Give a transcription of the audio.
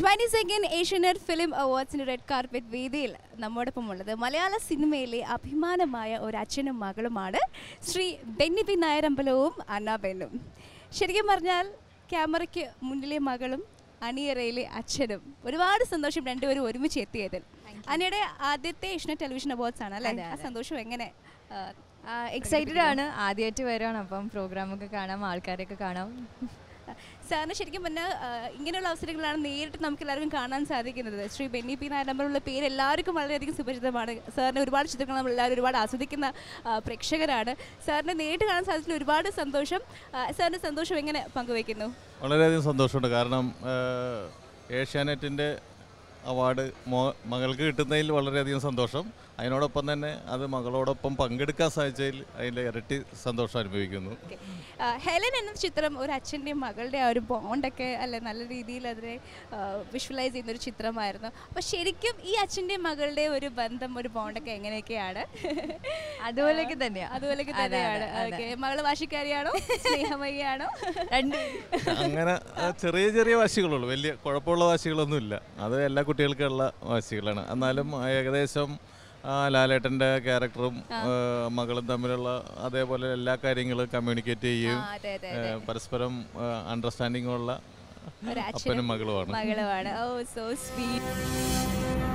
Twenty second Asianet film അവാർഡ്സിന്റെ red carpet വേദിയിൽ നമ്മോടൊപ്പം ഉള്ളത്. മലയാള സിനിമയിലെ അഭിമാനമായ ഒരു അച്ഛനും മകളുമാണ് ശ്രീ ബെന്നി പി നായരമ്പലവും അന്നാബെന്നും ശരിക്കും പറഞ്ഞാൽ ക്യാമറയ്ക്ക് മുന്നിലെ മകളും അണിയറയിലെ അച്ഛനും ഒരുപാട് സന്തോഷം രണ്ടുപേരും ഒരുമിച്ച് എത്തിയതിൽ. അനിയുടെ ആദ്യത്തെ ഏഷ്യനെറ്റ് ടെലിവിഷൻ അവാർഡ്സ് ആണ് അല്ലേ? ആ സന്തോഷം എങ്ങനെ എക്സൈറ്റഡ് ആണ്. ആദ്യമായിട്ട് വരുവാണ്. അപ്പം പ്രോഗ്രാമൊക്കെ കാണാം ആൾക്കാരെയൊക്കെ കാണാം. സാറിന് ശരിക്കും പറഞ്ഞാൽ ഇങ്ങനെയുള്ള അവസരങ്ങളാണ് നേരിട്ട് നമുക്ക് എല്ലാവർക്കും കാണാൻ സാധിക്കുന്നത്. ശ്രീ ബെന്നി പി നായർ നമ്പറുള്ള പേര് എല്ലാവർക്കും വളരെയധികം സുപരിചിതമാണ്. സാറിന് ഒരുപാട് ചിത്രങ്ങൾ നമ്മൾ എല്ലാവരും ഒരുപാട് ആസ്വദിക്കുന്ന പ്രേക്ഷകരാണ്. സാറിനെ നേരിട്ട് കാണാൻ സാധിച്ചതിൽ ഒരുപാട് സന്തോഷം. സാറിന്റെ സന്തോഷം എങ്ങനെ പങ്കുവയ്ക്കുന്നു? വളരെയധികം സന്തോഷമുണ്ട്. കാരണം ഏഷ്യാനെറ്റിന്റെ അവാർഡ് മോ മകൾക്ക് കിട്ടുന്നതിൽ വളരെയധികം സന്തോഷം. അതിനോടൊപ്പം തന്നെ അത് മകളോടൊപ്പം പങ്കെടുക്കാൻ സാധിച്ചതിൽ അതിന്റെ ഇരട്ടി സന്തോഷം അനുഭവിക്കുന്നു. ഹെലൻ എന്ന ചിത്രം ഒരു അച്ഛന്റെയും മകളുടെ ആ ഒരു ബോണ്ടൊക്കെ അല്ലെ നല്ല രീതിയിൽ അതിനെ വിഷ്വലൈസ് ചെയ്യുന്ന ഒരു ചിത്രമായിരുന്നു. അപ്പോൾ ശരിക്കും ഈ അച്ഛന്റെയും മകളുടെ ഒരു ബന്ധം ഒരു ബോണ്ടൊക്കെ എങ്ങനെയൊക്കെയാണ്? അതുപോലെയൊക്കെ തന്നെയാണ് അതുപോലെയൊക്കെ അതെ, അതെ, തന്നെയാണ്. ഓക്കെ. മകൾ വാശിക്കാരിയാണോ? സ്നേഹമയ്യാണോ? രണ്ട് അങ്ങനെ ചെറിയ ചെറിയ വാശികളുള്ളൂ. വലിയ കുഴപ്പമുള്ള വാശികളൊന്നുമില്ല. അത് എല്ലാ കുട്ടികൾക്കുള്ള വാശികളാണ്. എന്നാലും ഏകദേശം ആ, ലാലേട്ടന്റെ ക്യാരക്ടറും മകളും തമ്മിലുള്ള അതേപോലെ എല്ലാ കാര്യങ്ങളും കമ്മ്യൂണിക്കേറ്റ് ചെയ്യും ചെയ്യുകയും പരസ്പരം അണ്ടർസ്റ്റാൻഡിംഗ് ഉള്ള അപ്പനും മകളുമാണ്. മകളുമാണ്. ഓ സോ സ്വീറ്റ്